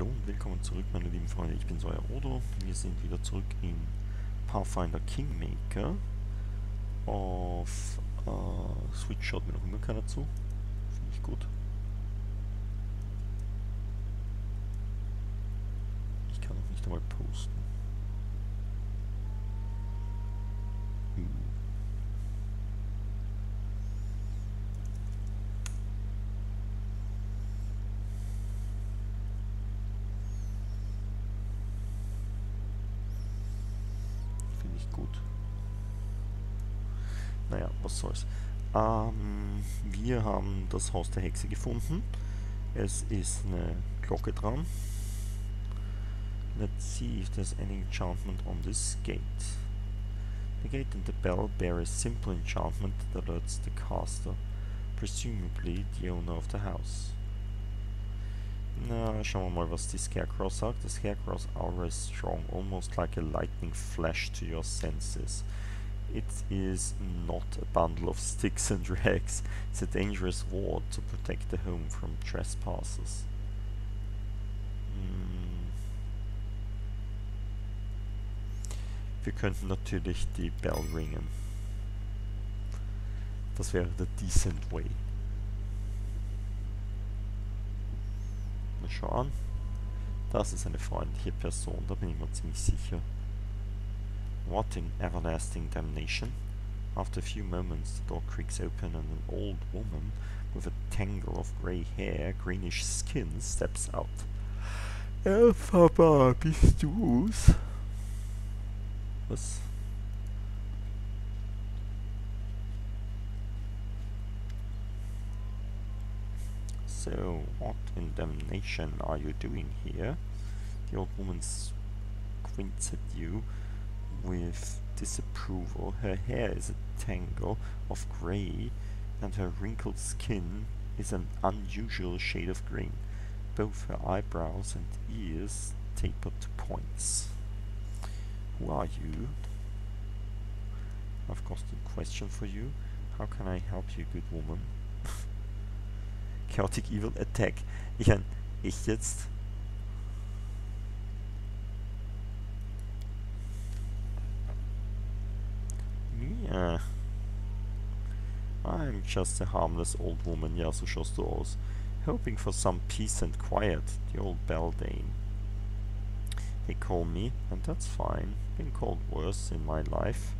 Hallo und willkommen zurück, meine lieben Freunde. Ich bin euer Odo. Wir sind wieder zurück in Pathfinder Kingmaker. Auf äh, Switch schaut mir noch immer keiner zu. Finde ich gut. Ich kann auch nicht einmal posten. Was soll's. Ähm, wir haben das Haus der Hexe gefunden. Es ist eine Glocke dran. Let's see if there's any enchantment on this gate. The gate and the bell bear a simple enchantment that alerts the caster, presumably the owner of the house. Na, schauen wir mal, was die Scarecrow sagt. The Scarecrow's aura is strong, almost like a lightning flash to your senses. It is not a bundle of sticks and rags. It's a dangerous ward to protect the home from trespassers. Hm. Wir könnten natürlich die Bell ringen. Das wäre der decent way. schau an. Das ist eine freundliche Person, da bin ich mir ziemlich sicher. What in everlasting damnation? After a few moments, the door creaks open and an old woman with a tangle of grey hair, greenish skin steps out. Elphaba, bist du's? Was? So, what in damnation are you doing here? The old woman squints at you with disapproval. Her hair is a tangle of grey, and her wrinkled skin is an unusual shade of green. Both her eyebrows and ears taper to points. Who are you? I've got a question for you. How can I help you, good woman? Chaotic Evil Attack. Ich ich jetzt... Just a harmless old woman, so schaust du. Hoping for some peace and quiet, the old beldame. They call me, and that's fine. Been called worse in my life.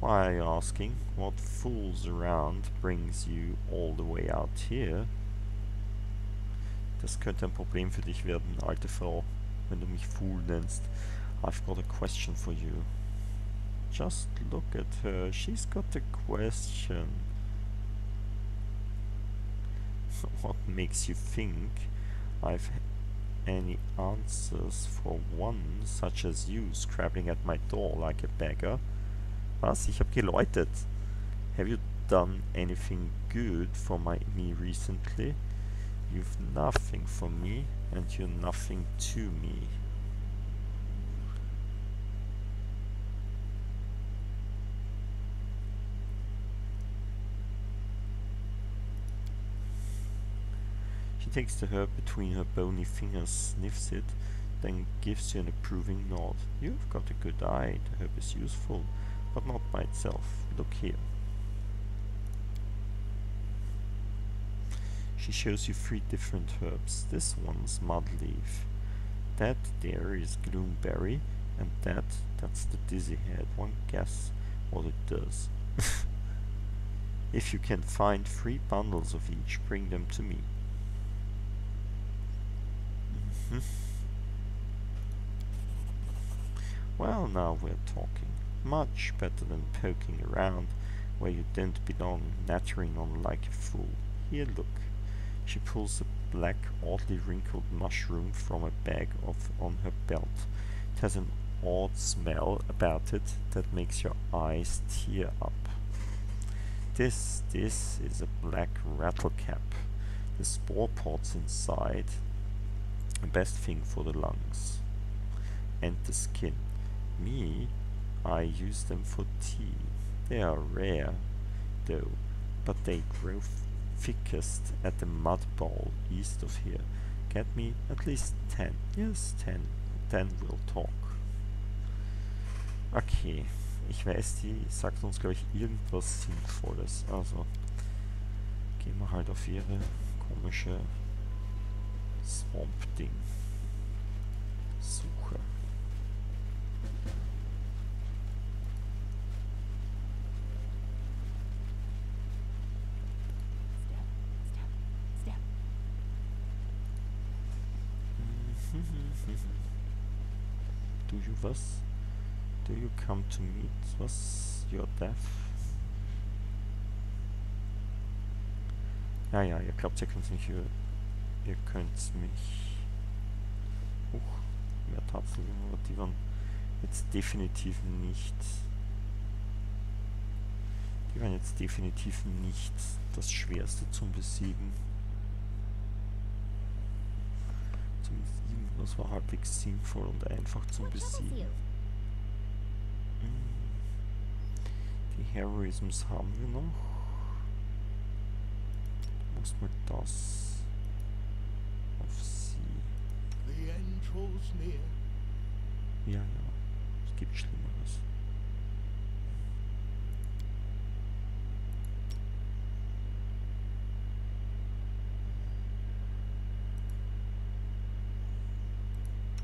Why are you asking? What fools around brings you all the way out here? Das könnte ein Problem für dich werden, alte Frau, wenn du mich Fool nennst. I've got a question for you. Just look at her. She's got a question. What makes you think I've any answers for one such as you scrabbling at my door like a beggar? Was? Ich hab geläutet. Have you done anything good for my me recently? You've nothing for me, and you're nothing to me. She takes the herb between her bony fingers, sniffs it, then gives you an approving nod. You've got a good eye, the herb is useful, but not by itself. Look here. She shows you three different herbs. This one's mud leaf. That there is gloomberry, and that, that's the dizzy head. One guess what it does. if you can find three bundles of each, bring them to me. Mm -hmm. Well, now we're talking. Much better than poking around where you don't belong, nattering on like a fool. Here, look. She pulls a black, oddly wrinkled mushroom from a bag of on her belt. It has an odd smell about it that makes your eyes tear up. This, this is a black rattlecap. The spore pods inside, best thing for the lungs. And the skin. Me, I use them for tea. They are rare, though, but they grow thickest at the mud bowl east of here. get me at least 10. Yes, 10. 10 will talk. Okay. Ich weiß, die sagt uns, glaube ich, irgendwas Sinnvolles. Also gehen wir halt auf ihre komische Swamp-Ding. Suche. Step, step, step. Do you was? Do you come to meet was your death? Ja, ja, ihr glaubt, ihr könnt mich, über- ihr könnt mich, huch, mehr Tatsachen, aber die waren jetzt definitiv nicht, die waren jetzt definitiv nicht das Schwerste zum Besiegen. Zumindest irgendwas war halbwegs sinnvoll und einfach zum Besiegen. you? Die Heroisms haben wir noch. Muss mal das auf sie. The end draws near. Ja, ja. Es gibt Schlimmeres.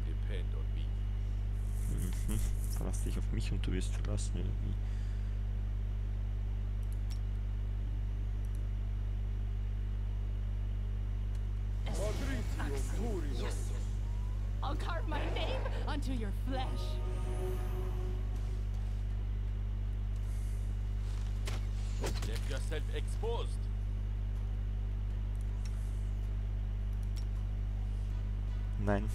Depend on me. Mhm. Verlass dich auf mich und du wirst verlassen irgendwie. I'll yourself exposed. Nein.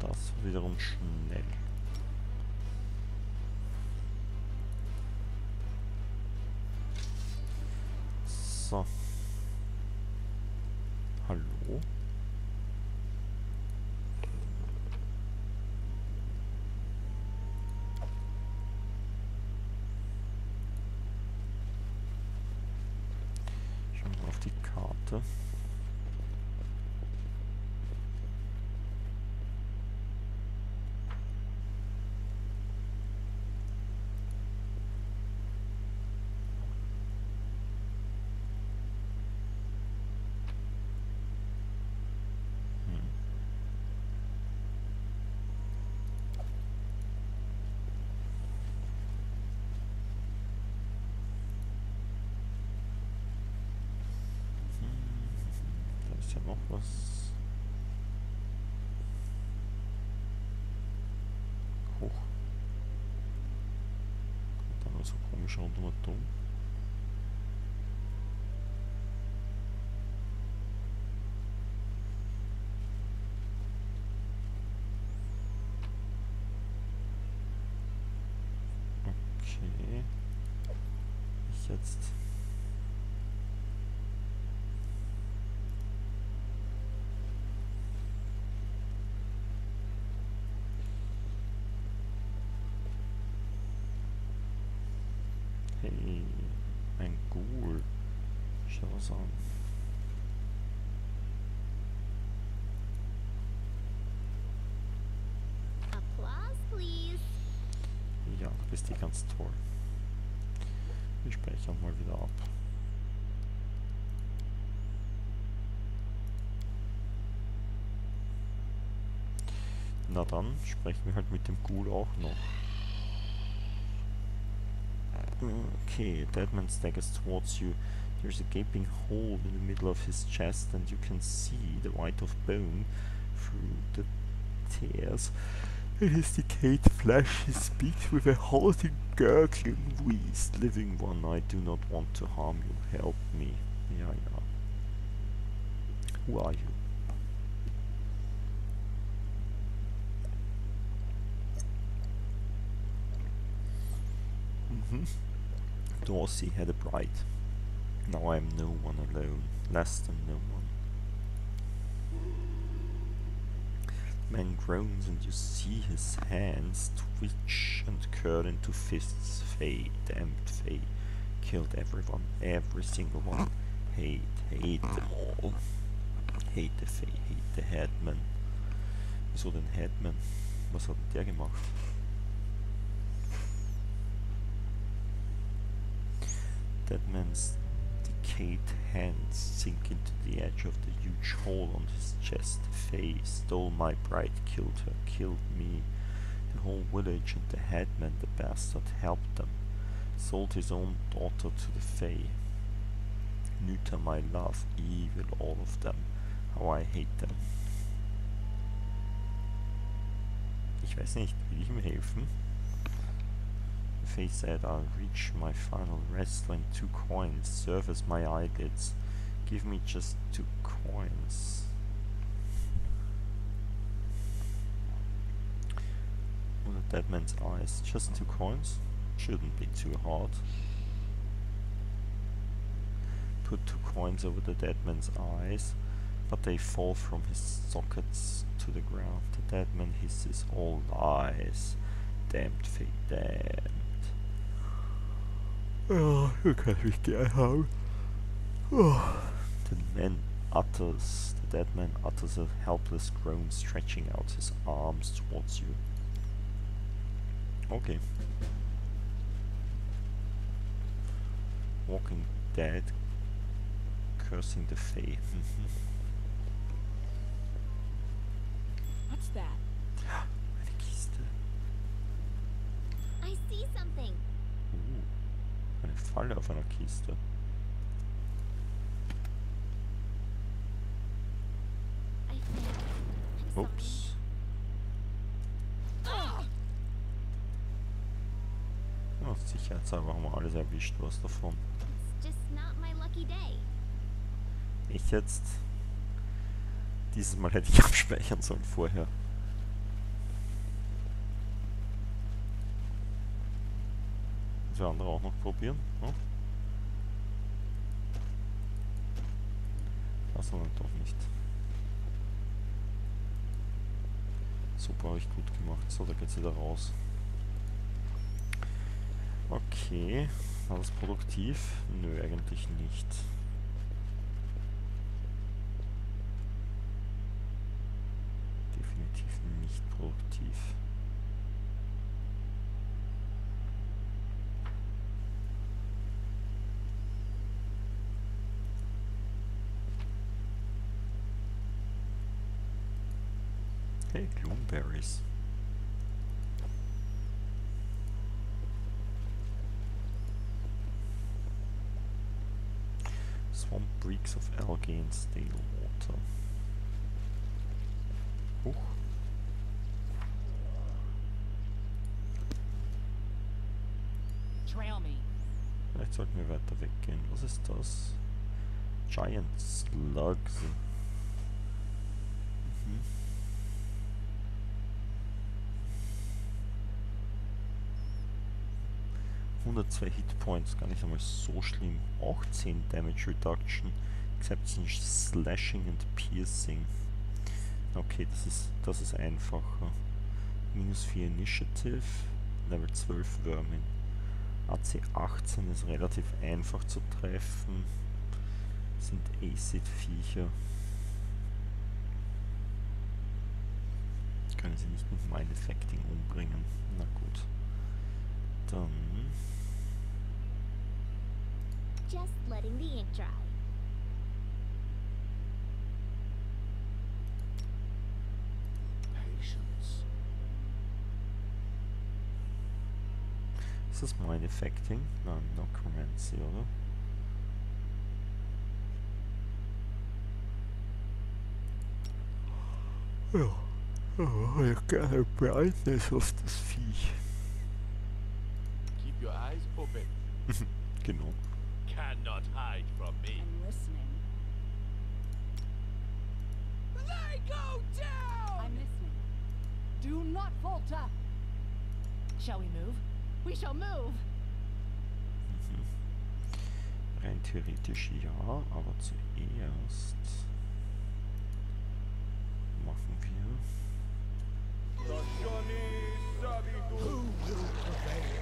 Das wiederum schnell. So. Noch was. Hoch. Kommt da nur so komisch rundum und dumm. Okay. Ich jetzt. Hey, ein Ghoul. An. Applause, please. Ja, du bist die ganz toll. Wir speichern mal wieder ab. Na dann sprechen wir halt mit dem Ghoul auch noch. Okay, Deadman staggers towards you. There's a gaping hole in the middle of his chest and you can see the white of bone through the tears. In his decayed flesh he speaks with a halting, gurgling wheeze. Living one, I do not want to harm you. Help me. Ja, ja. Who are you? Mhm. Dorsey had a bride. Now I'm no one alone, less than no one. Man groans and you see his hands twitch and curl into fists. Faye, damned Faye, killed everyone, every single one. Hate, hate them all. Hate the Faye, hate the Headman. Wieso den Headman? Was hat denn der gemacht? That decayed hands sink into the edge of the huge hole on his chest. Faye stole my bride, killed her, killed me. The whole village and the headman, the bastard, helped them. Sold his own daughter to the Fae. Nuta, my love, evil, all of them. How I hate them. Ich weiß nicht, will ich ihm helfen? The Fae said I'll reach my final rest when two coins serve as my eyelids. Give me just two coins. With a dead man's eyes. Just two coins? Shouldn't be too hard. Put two coins over the dead man's eyes, but they fall from his sockets to the ground. The dead man hisses all lies. Damned fate, damned. Oh, du kannst mich gern haben. Oh. The man utters, the dead man utters a helpless groan, stretching out his arms towards you. Okay. Walking Dead, cursing the Fae. Mhm. What's that? Eine Kiste. I see something. Eine Falle auf einer Kiste. Ups. Oh, sicherheitshalber haben wir alles erwischt, was davon. Ich jetzt. Dieses Mal hätte ich abspeichern sollen vorher. Das andere auch noch probieren. Hm? Das aber doch nicht. Super, habe ich gut gemacht. So, da geht's wieder raus. Okay. War das produktiv? Nö, eigentlich nicht. Gloomberries. Swamp reeks of algae and stale water. Huch. Trail me. Vielleicht sollten wir weiter weggehen. Was ist das? Giant Slugs. Mhm. ...102 Hitpoints, gar nicht einmal so schlimm. Auch 10 Damage Reduction, except in Slashing and Piercing. Okay, das ist, das ist einfacher. Minus 4 Initiative, Level 12 Vermin. AC 18 ist relativ einfach zu treffen. Sind Acid-Viecher. Können sie nicht mit Mind Affecting umbringen. Na gut. Dann. Just letting the ink dry. Patience. Ist das Mind Affecting? Nein, Necromancy, oder? Ja. Oh, ich gerne Brightness auf das Viech. Keep your eyes open. Genau. Cannot hide from me. I'm listening. They go down! I'm listening. Do not falter. Shall we move? We shall move. Rein theoretisch ja, aber zuerst machen wir. Who will prevail?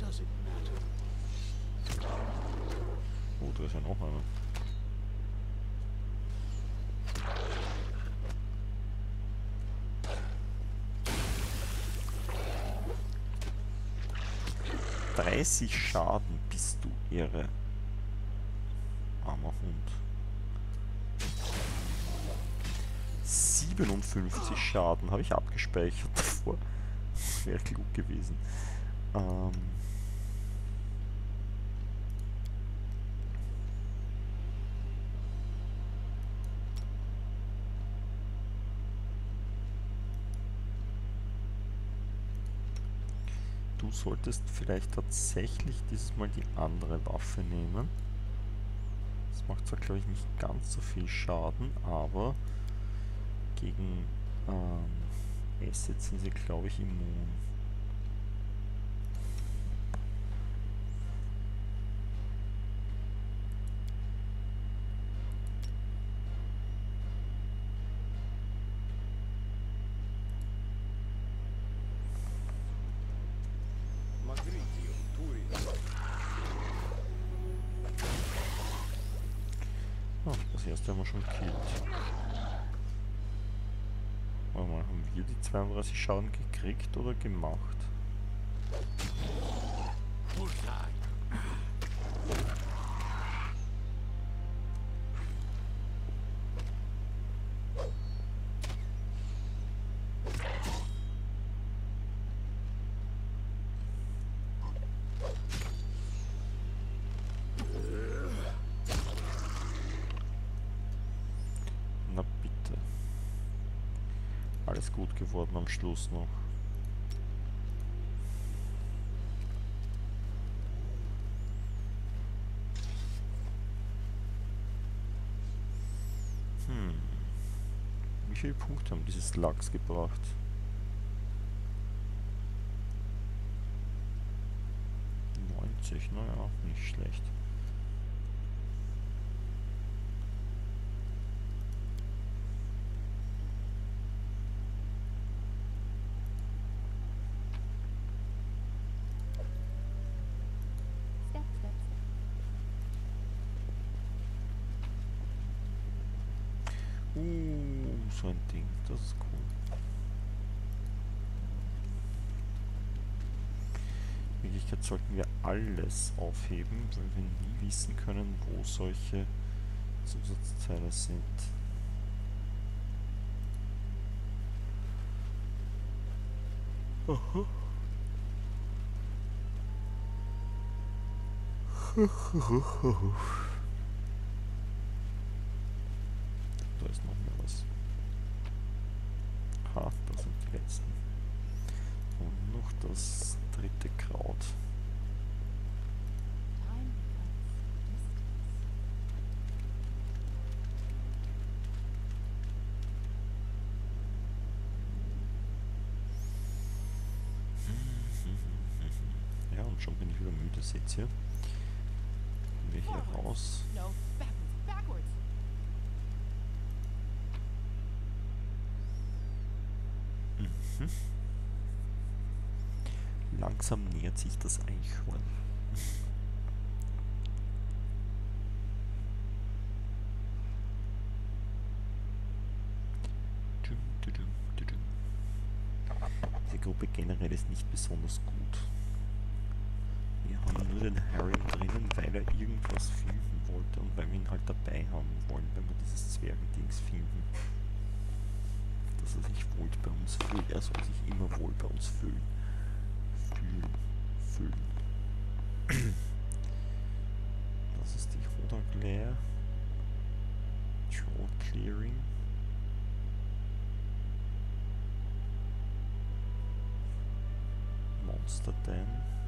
Does it matter? Oh, da ist ja noch einer. Dreißig Schaden bist du irre. Armer Hund. 57 Schaden habe ich abgespeichert davor. Wäre klug gewesen. Ähm. Solltest vielleicht tatsächlich dieses Mal die andere Waffe nehmen. Das macht zwar, glaube ich, nicht ganz so viel Schaden, aber gegen ähm, Acids sind sie, glaube ich, immun. Das erste haben wir schon gekillt. Warte mal, haben wir die 32 Schaden gekriegt oder gemacht? Bullseye. Na bitte. Alles geworden am Schluss noch. Hm. Wie viele Punkte haben dieses Lachs gebracht? Neunzig, naja, nicht schlecht. Sollten wir alles aufheben, weil wir nie wissen können, wo solche Zusatzteile sind. Aha. seht ihr? Gehen wir hier raus. Mhm. Langsam nähert sich das Eichhorn. Diese Gruppe generell ist nicht besonders gut. Den Harry drinnen, weil er irgendwas finden wollte und weil wir ihn halt dabei haben wollen, wenn wir dieses Zwergendings finden. Dass er sich wohl bei uns fühlt. Er soll sich immer wohl bei uns fühlen. Fühlen. Fühlen. Das ist die Hoda Glare. Troll Clearing. Monster Den.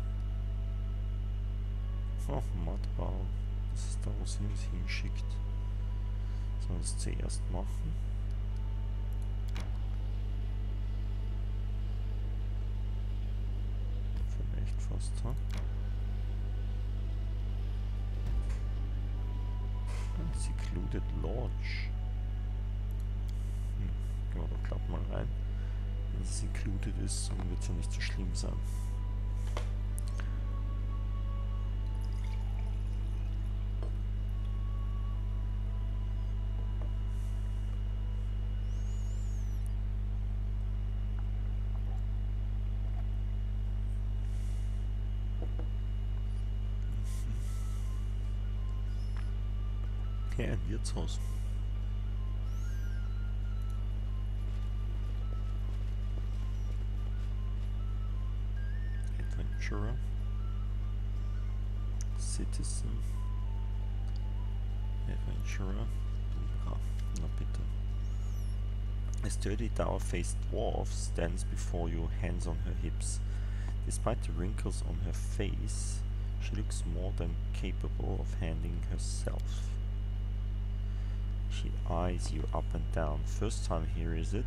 Oh, Mudball. Das ist da, wo sie uns hinschickt. Sollen wir das zuerst machen? Vielleicht fast, ha? Secluded Lodge. Hm, gehen wir doch glatt mal rein. Wenn es secluded ist, wird es ja nicht so schlimm sein. Wirtshaus. Adventurer. Citizen. Adventurer. Dora. Na bitte. A sturdy dour-faced dwarf stands before you, hands on her hips. Despite the wrinkles on her face, she looks more than capable of handling herself. She eyes you up and down. First time here, is it?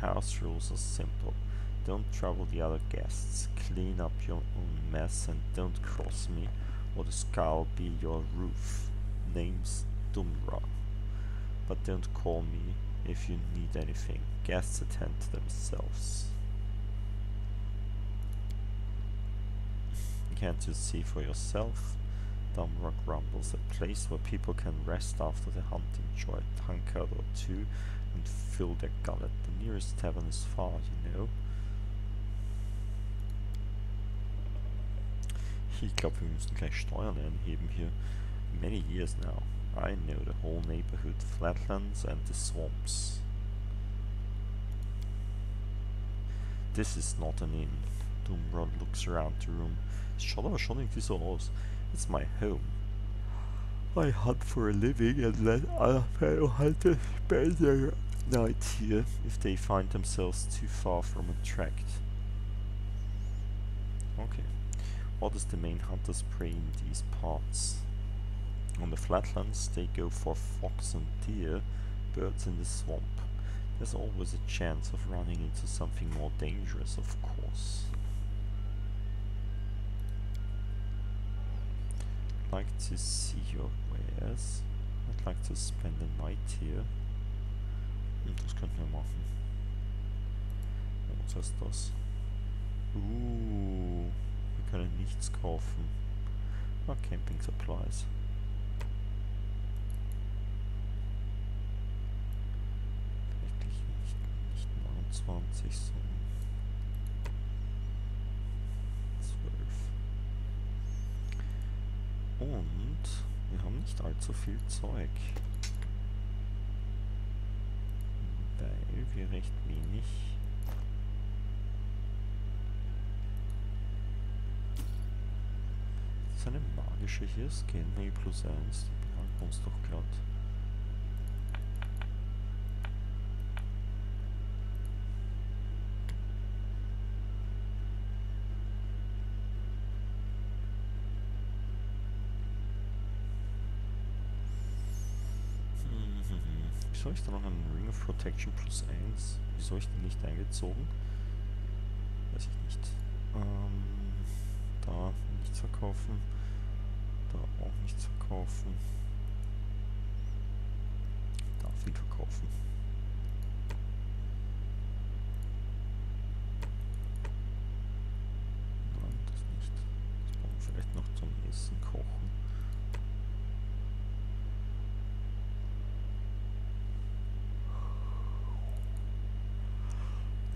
House rules are simple. Don't trouble the other guests. Clean up your own mess and don't cross me, or the scowl be your roof. Name's Dumra. But don't call me if you need anything. Guests attend to themselves. You can't you see for yourself? Dumrock rumbles, a place where people can rest after the hunt, enjoy a tankard or two, and fill their gullet. The nearest tavern is far, you know. Ich glaube, wir müssen gleich Steuern anheben hier. Many years now, I know the whole neighborhood, flatlands and the swamps. This is not an inn. Doomrod looks around the room. Es schaut aber schon irgendwie so aus. It's my home. I hunt for a living and let other fellow hunters spend their nights here if they find themselves too far from a tract. Okay. What is the main hunter's prey in these parts? On the flatlands they go for fox and deer, birds in the swamp. There's always a chance of running into something more dangerous, of course. Like to see your wares. I'd like to spend the night here. Hm, das könnten wir machen. Was heißt das? Uh, wir können nichts kaufen. Ah, Camping Supplies. Wirklich nicht, nicht 29, sondern 12. Und wir haben nicht allzu viel Zeug. Weil wir recht wenig Das ist eine magische hier, Scan Mail plus 1, die behalten uns doch glatt. Hm, Wieso habe ich da noch einen Ring of Protection plus 1? Wieso habe ich den nicht eingezogen? Weiß ich nicht. Ähm, da nichts verkaufen. Da auch nichts verkaufen. Da viel verkaufen. Nein, das nicht. Das brauchen wir vielleicht noch zum Essen kochen.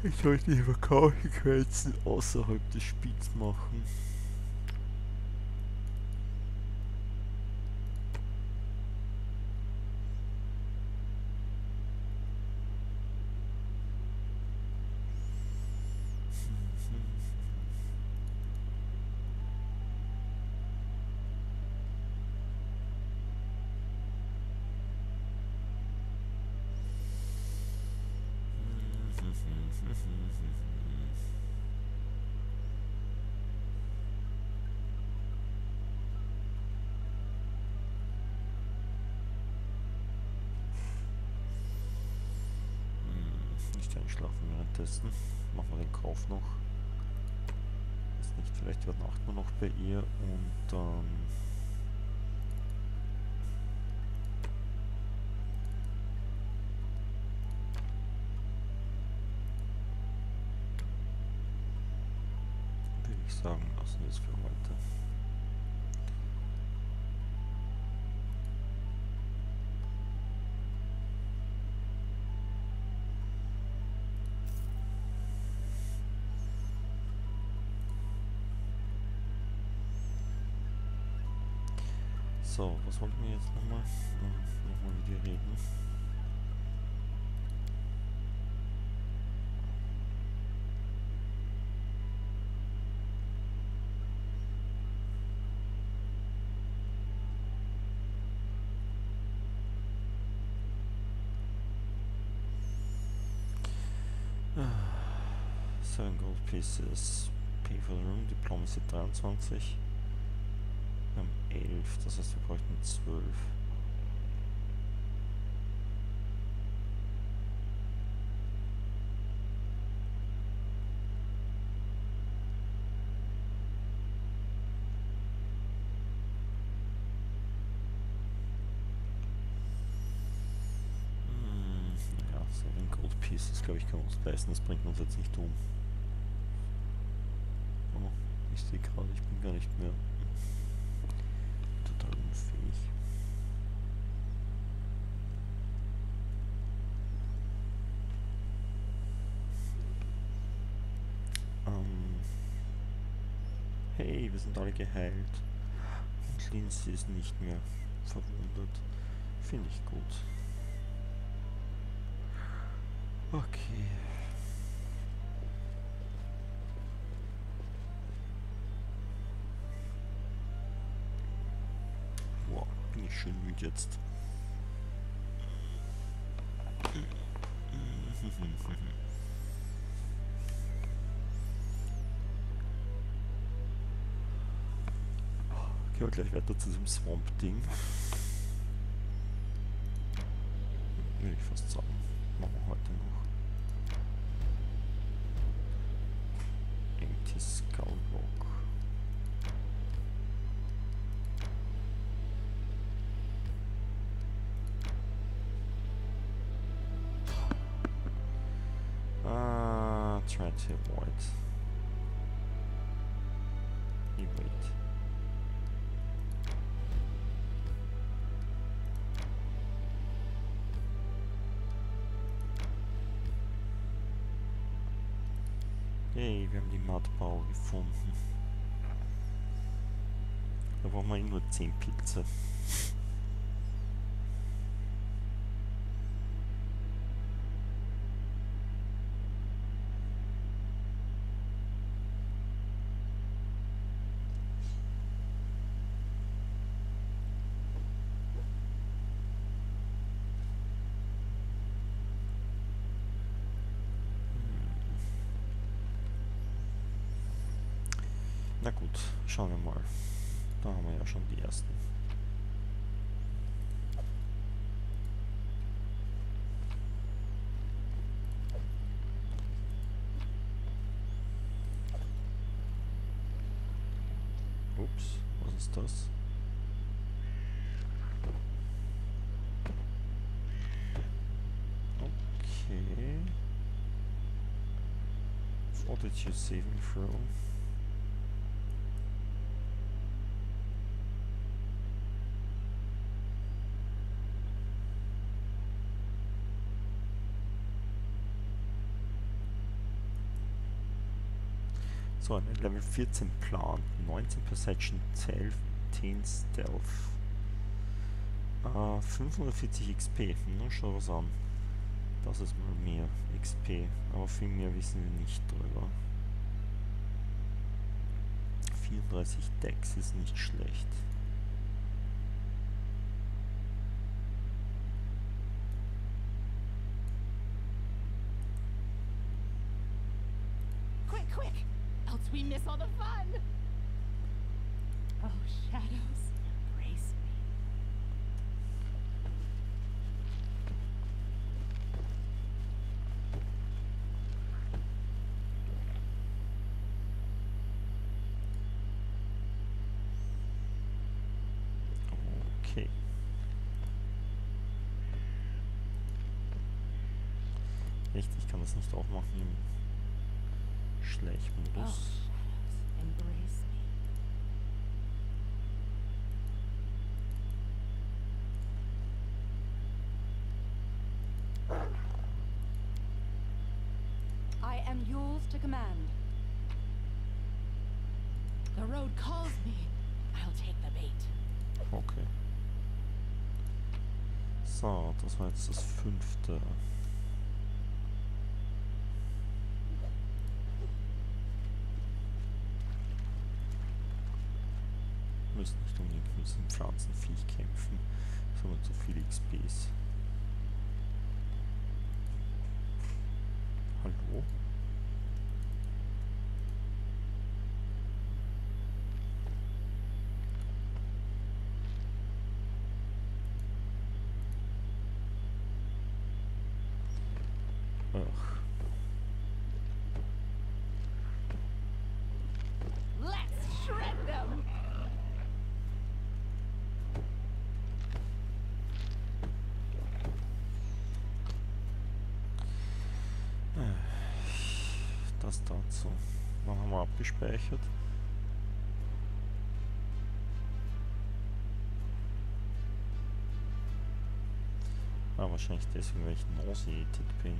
Ich sollte die Verkaufsgrenzen außerhalb des Spiels machen. Sagen lassen wir es für heute. So, was wollten wir jetzt nochmal? Hm, Nochmal mit dir reden. Seven gold pieces. Pay for the room. Diplomacy 23. Wir haben 11, das heißt wir bräuchten 12. Hm, ja, 7 Gold Pieces, glaube ich, können wir uns leisten. Das bringt uns jetzt nicht um. Oh, ich sehe gerade, ich bin gar nicht mehr total unfähig. Ähm. Hey, wir sind alle geheilt. Und Lindsay ist nicht mehr verwundet. Finde ich gut. Okay. Boah, bin ich schön müde jetzt. Gehen wir gleich weiter zu diesem Swamp-Ding. Würde ich fast sagen. Machen wir heute noch. Hey, wir haben die Mattbau gefunden. Da brauchen wir nur 10 Pilze. Fortitude saving throw. So, ein Level 14 Plan, 19 Perception, 12, 10 Stealth. Ah, äh, 540 XP, na schau was an. Das ist mal mehr XP, aber viel mehr wissen wir nicht drüber. 34 Dex ist nicht schlecht. Quick, quick! Else we miss all the fun! So, das war jetzt das fünfte. Wir müssen nicht unbedingt mit diesem Pflanzenviech kämpfen, sondern zu viel XPs. Hallo? Ach, Let's shred them! Das dazu. Wann haben wir abgespeichert? Ah, wahrscheinlich deswegen, weil ich nauseated bin.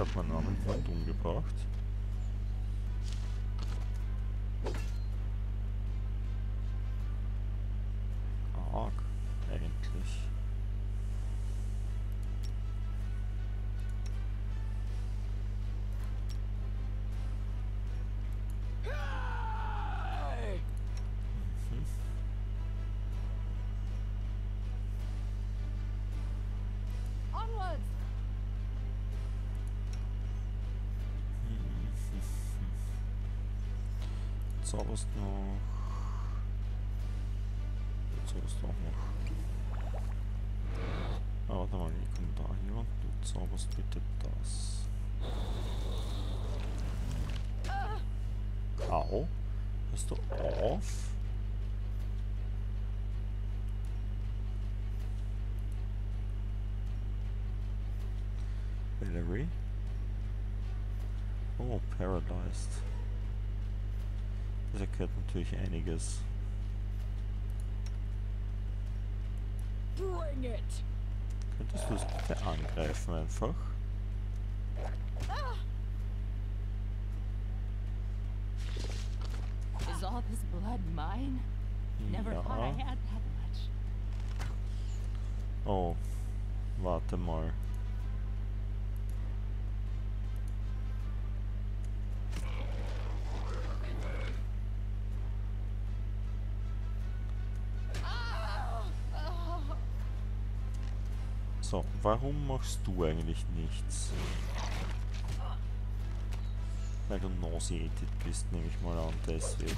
Hat armen Freund umgebracht? Zauberst noch. Du zauberst auch noch. Ah, warte mal, ich komme da hier du zauberst bitte das. Au. Hörst du auf? Valerie? Oh, paralyzed. Das erklärt natürlich einiges. Bring it! Könntest du es bitte angreifen einfach? Is all this blood mine? Never thought I Ja. had that much. Oh, warte mal. Warum machst du eigentlich nichts? Weil du nauseated bist, nehme ich mal an, deswegen.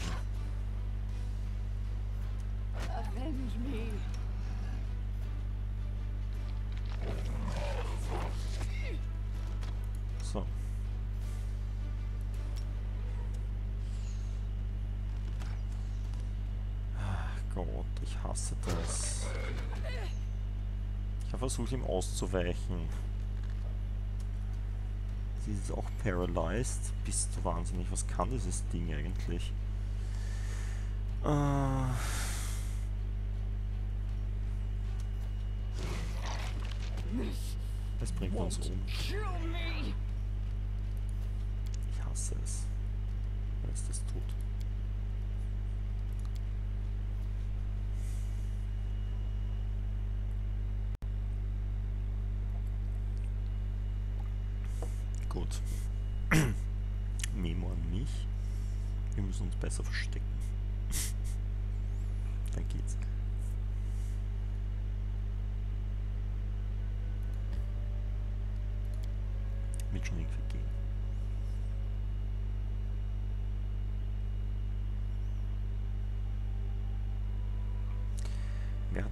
Versucht, ihm auszuweichen. Sie ist auch paralyzed. Bist du wahnsinnig? Was kann dieses Ding eigentlich? Äh. Es bringt uns um. Ich hasse es. Wenn es das tut.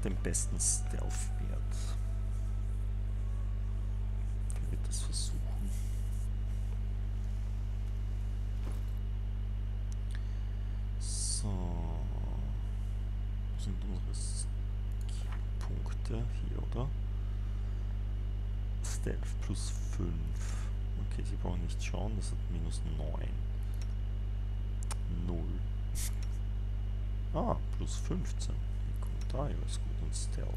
Den besten Stealth-Wert? Wer wird das versuchen? So. Wo sind unsere Punkte? Hier, oder? Stealth plus 5. Okay, sie brauchen nicht schauen, das hat minus 9. 0. Ah, plus 15. Hier kommt da ja was gut und Stealth.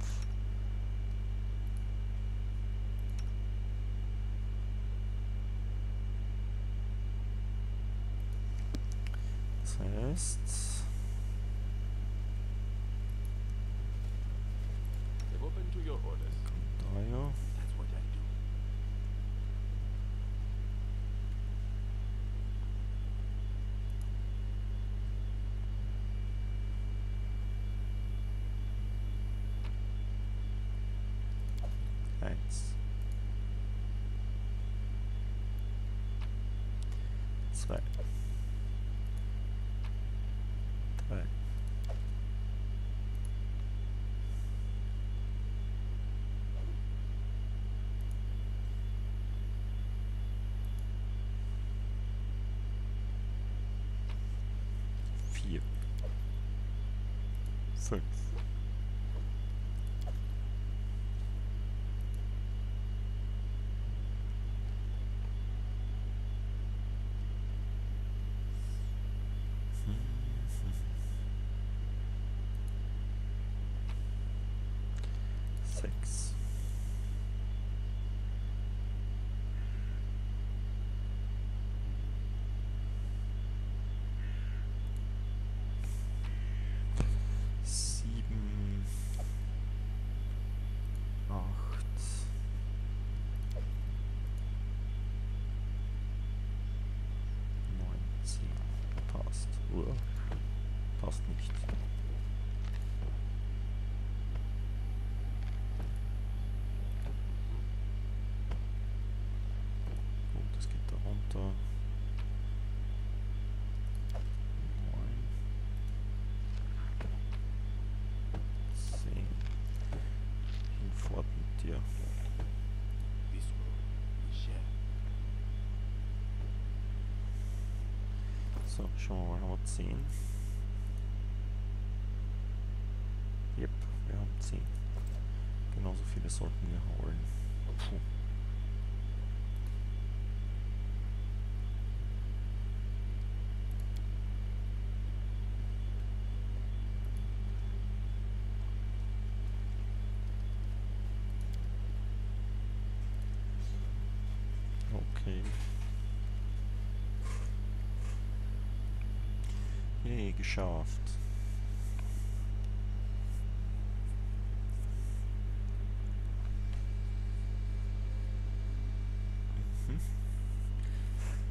Das Zwei. Drei. Vier. Uah. Passt nicht. Gut, das geht da runter. So, schauen wir mal, haben wir 10? Yep, wir haben 10. Genauso viele sollten wir holen. Geschafft. Mhm.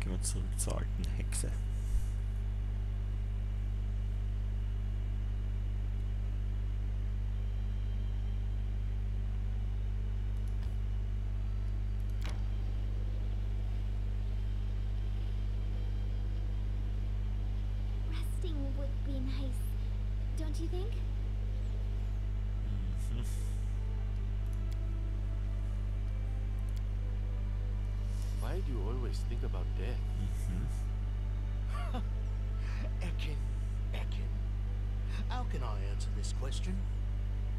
Gehen wir zurück zur alten Hexe. Resting would be nice, don't you think? Why do you always think about death? Ekin, Ekin. How can I answer this question?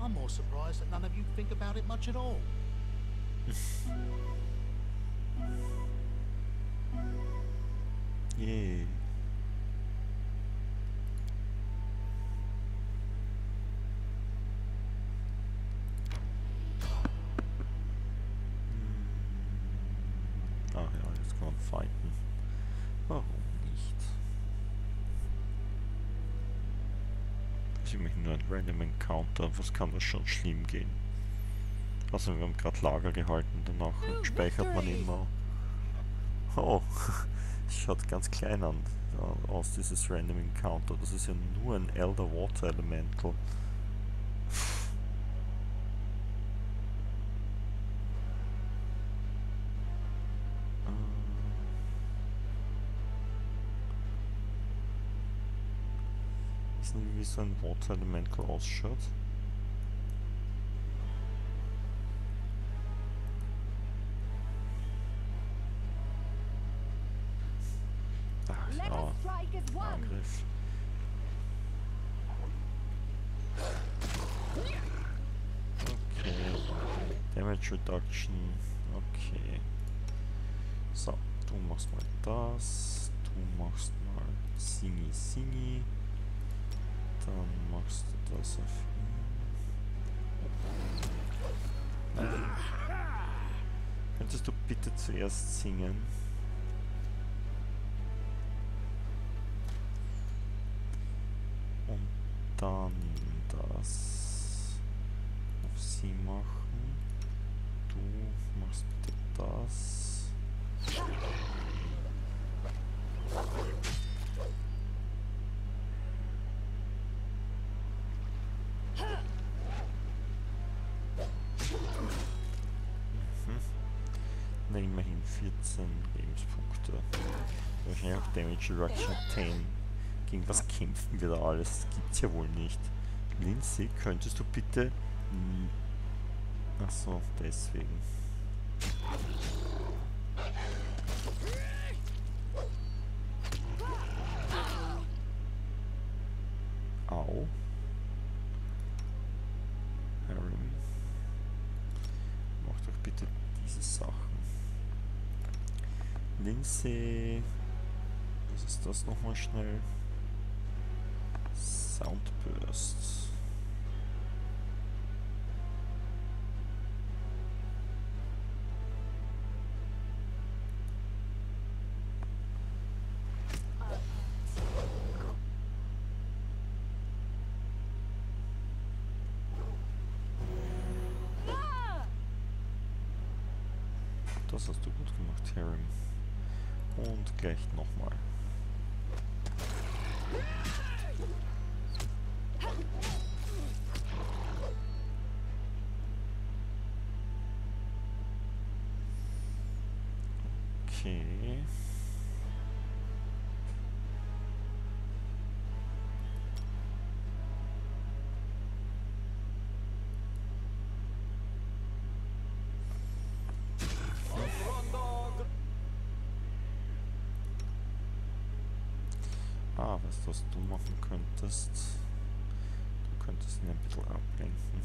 I'm more surprised that none of you think about it much at all. Yay. Nur ein Random Encounter, was kann das schon schlimm gehen? Also wir haben gerade Lager gehalten, danach speichert man immer. Oh, schaut ganz klein an, äh, aus dieses Random Encounter. Das ist ja nur ein Elder Water Elemental. Wissen wir, wie so ein Water Elemental ausschaut? Ach ja. Angriff. Okay. Damage Reduction. Okay. So, du machst mal das. Du machst mal Singi Singi. Dann machst du das auf ihn. Könntest du bitte zuerst singen? Und dann das auf sie machen. Du machst bitte das. Lebenspunkte. Wahrscheinlich auch Damage Reduction 10. Gegen was kämpfen wir da alles? Das gibt's ja wohl nicht. Lindsay, könntest du bitte... Hm, Ach so, deswegen. Was ist das nochmal schnell? Soundburst. Okay. Ah, weißt was du machen könntest? Du könntest ihn ein bisschen ablenken.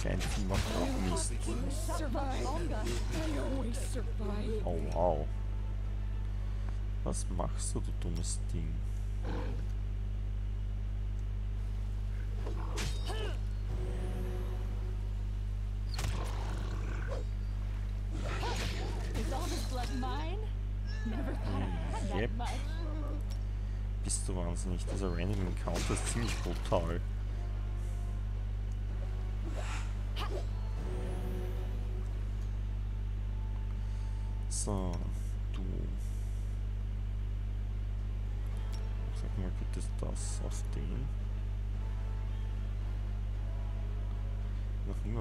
Kleinvieh macht auch Mist. Oh wow. Was machst du, du dummes Ding? That Yep. Bist du wahnsinnig? Dieser Random Encounter ist ziemlich brutal.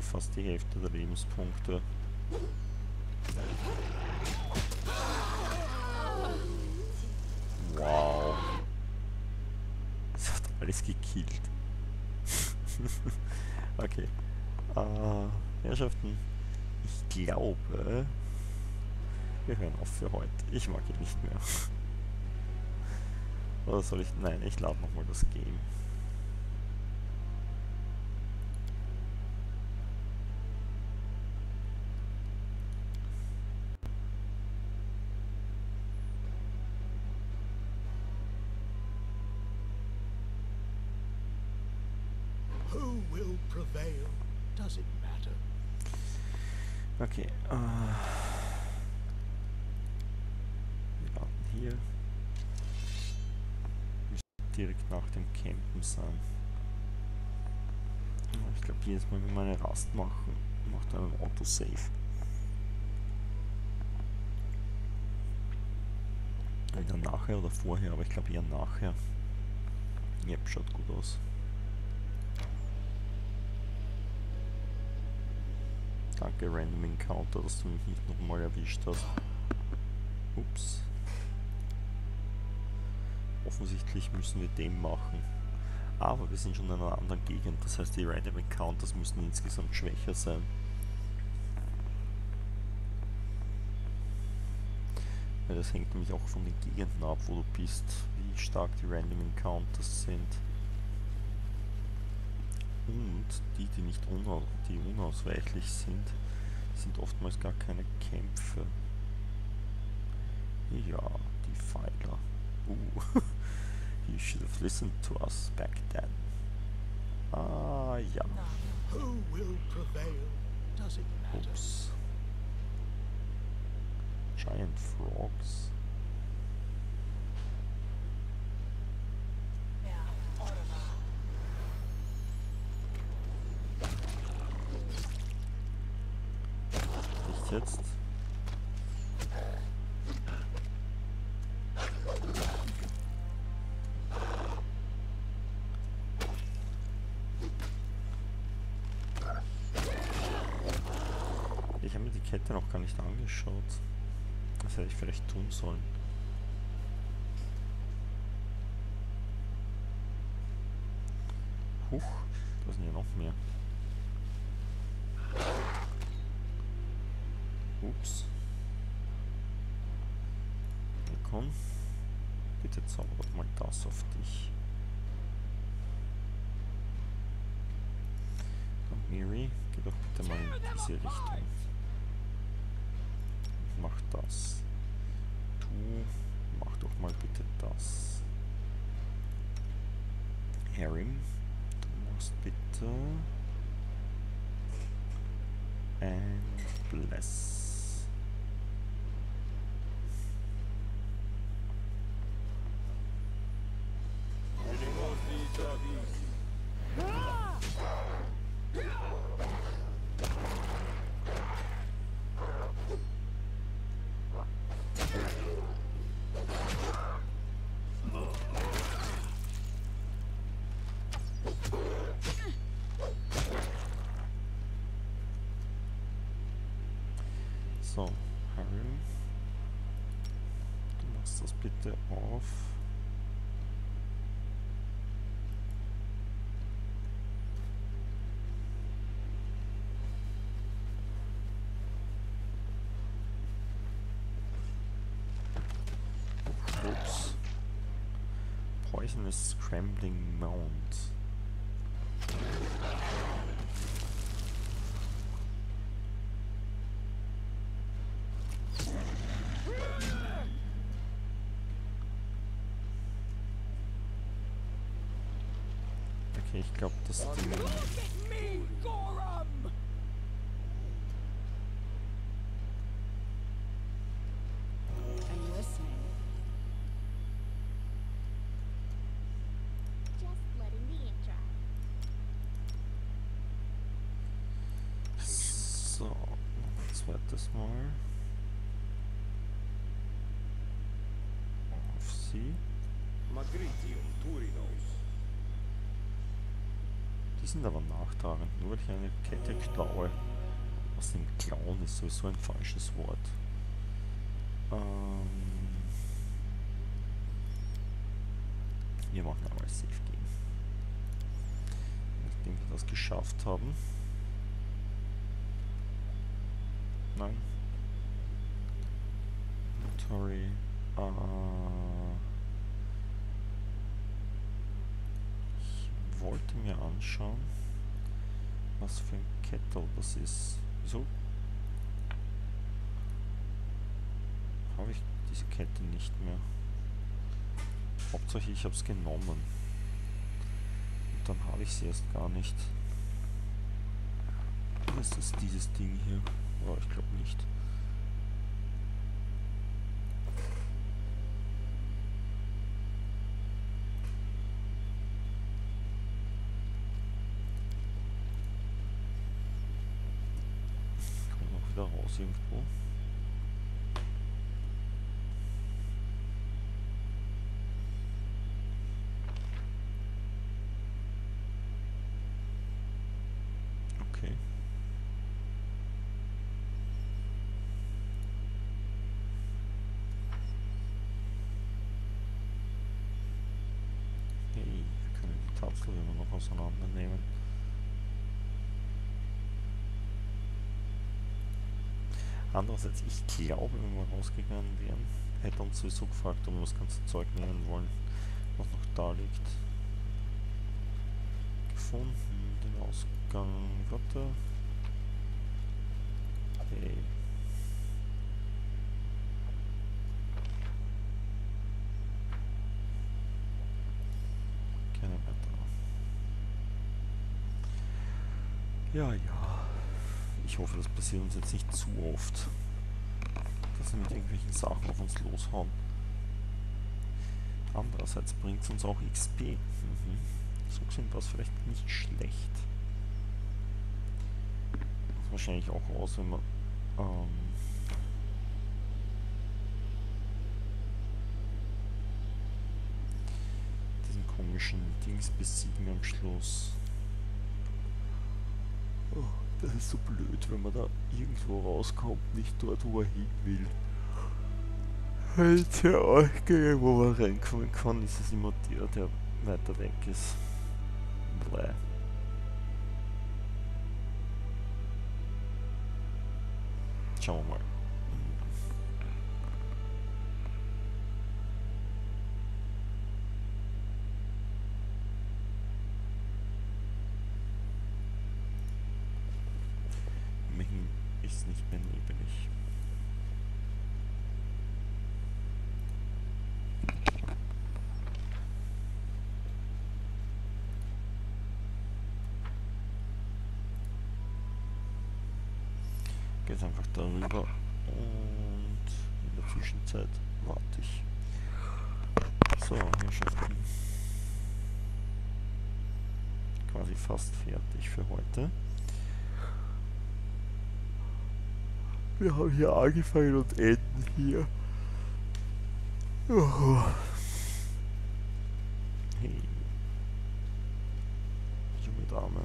Fast die Hälfte der Lebenspunkte. Wow. Das hat alles gekillt. okay. Äh, Herrschaften, ich glaube, wir hören auf für heute. Ich mag ihn nicht mehr. Oder soll ich... Nein, ich lade nochmal das Game. Who will prevail? Does it matter? Okay. Äh, wir warten hier. Müssen direkt nach Campen sein. Ich glaube, jedes Mal, wenn wir eine Rast machen, macht er einen Autosave. Entweder nachher oder vorher, aber ich glaube eher nachher. Yep, schaut gut aus. Danke, Random Encounter, dass du mich nicht nochmal erwischt hast. Ups. Offensichtlich müssen wir den machen. Aber wir sind schon in einer anderen Gegend, das heißt die Random Encounters müssen insgesamt schwächer sein. Weil das hängt nämlich auch von den Gegenden ab, wo du bist, wie stark die Random Encounters sind. Und die, die nicht unau die unausweichlich sind, sind oftmals gar keine Kämpfe. Ja, die Pfeiler. Uh, you should have listened to us back then. Ah, ja. Who will prevail? Does it matter? Ups. Giant frogs. Nicht jetzt. Nicht angeschaut. Das hätte ich vielleicht tun sollen. Huch, da sind ja noch mehr. Ups. Na komm. Bitte zauber doch mal das auf dich. Komm, Miri, geh doch bitte mal in diese Richtung. Das. Du, mach doch mal bitte das. Harry, du machst bitte. And bless. Machst das bitte auf. Ups. Poisonous Scrambling Mount. Ein zweites Mal. Auf sie. Magritium Turinos. Die sind aber nachtragend, nur weil ich eine Kette klaue. Aus dem Klauen ist sowieso ein falsches Wort. Ähm, wir machen aber safe gehen. Nachdem wir das geschafft haben. Nein. Inventory. Äh, ich wollte mir anschauen, was für ein Kettle das ist. So. Habe ich diese Kette nicht mehr. Hauptsache ich habe es genommen. Und dann habe ich sie erst gar nicht. Ist das dieses Ding hier? Oh, ich glaube nicht. Andererseits, ich glaube, wenn wir rausgegangen wären, hätte uns sowieso gefragt, ob wir das ganze Zeug nehmen wollen, was noch da liegt. Gefunden, den Ausgang, warte. Hey. Keine weitere. Ja, ja. Ich hoffe, das passiert uns jetzt nicht zu oft. Dass sie mit irgendwelchen Sachen auf uns loshauen. Andererseits bringt es uns auch XP. Mhm. So gesehen war es vielleicht nicht schlecht. Macht wahrscheinlich auch aus, wenn man ähm, diesen komischen Dings besiegen am Schluss. Oh, das ist so blöd, wenn man da irgendwo rauskommt, nicht dort, wo er hin will. Halt der Ausgänge, wo man reinkommen kann, ist es immer der, der weiter weg ist. Bläh. Schauen wir mal. Immerhin ist es nicht mehr nebelig. Geht einfach darüber und in der Zwischenzeit warte ich. So, Herrschaften. Quasi fast fertig für heute. Wir haben hier angefangen und enden hier. Oh. Hey. Junge Dame.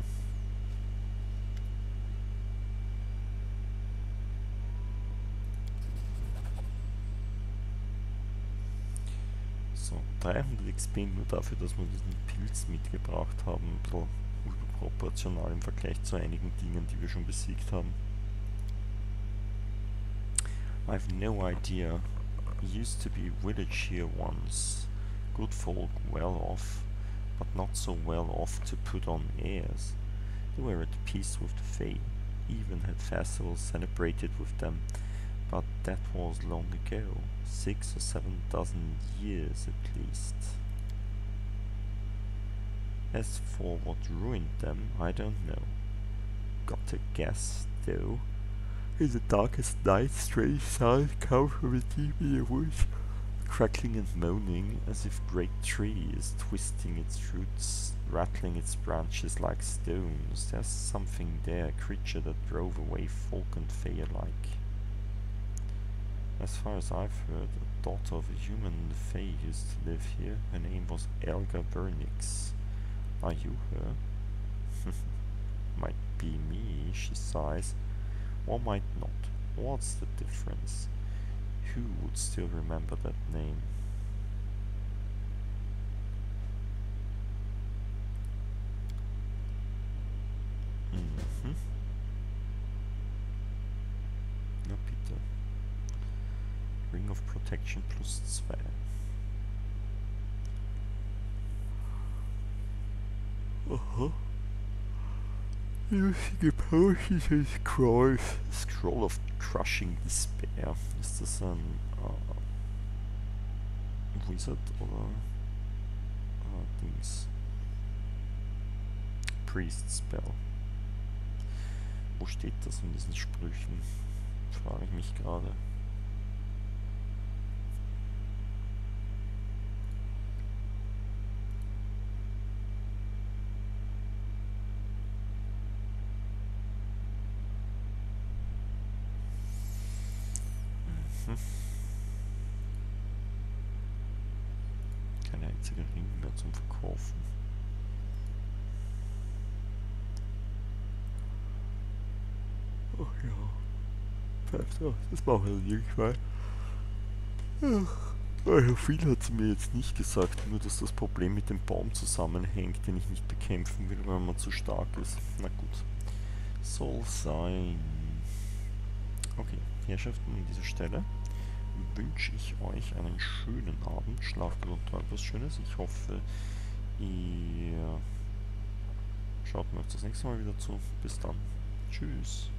So, 300 XP nur dafür, dass wir diesen Pilz mitgebracht haben. Bisschen überproportional im Vergleich zu einigen Dingen, die wir schon besiegt haben. I've no idea. Used to be village here once. Good folk, well off, but not so well off to put on airs. They were at peace with the Fae, even had festivals celebrated with them, but that was long ago, six or seven dozen years at least. As for what ruined them, I don't know. Got to guess, though. In the darkest night, strange sounds come from the deep in the woods, crackling and moaning as if great tree is twisting its roots, rattling its branches like stones. There's something there, a creature that drove away folk and fae alike. As far as I've heard, a daughter of a human a fae used to live here. Her name was Elga Vernix. Are you her? might be me, she sighs or might not. What's the difference? Who would still remember that name? Mhm. Na bitte. Ring of Protection plus 2. Aha. Lustige Potions and Scrolls. Scroll of Crushing Despair. Ist das ein äh, Wizard oder äh, Dings? Priest Spell. Wo steht das in diesen Sprüchen? Frage ich mich gerade. Keine einzige Ring mehr zum Verkaufen. Ach ja. Pfeift drauf. Das machen wir irgendwann. Also viel hat sie mir jetzt nicht gesagt, nur dass das Problem mit dem Baum zusammenhängt, den ich nicht bekämpfen will, weil man zu stark ist. Na gut. Soll sein. Okay, Herrschaften, an dieser Stelle wünsche ich euch einen schönen Abend. Schlaft gut und träumt was Schönes. Ich hoffe, ihr schaut mir das nächste Mal wieder zu. Bis dann. Tschüss.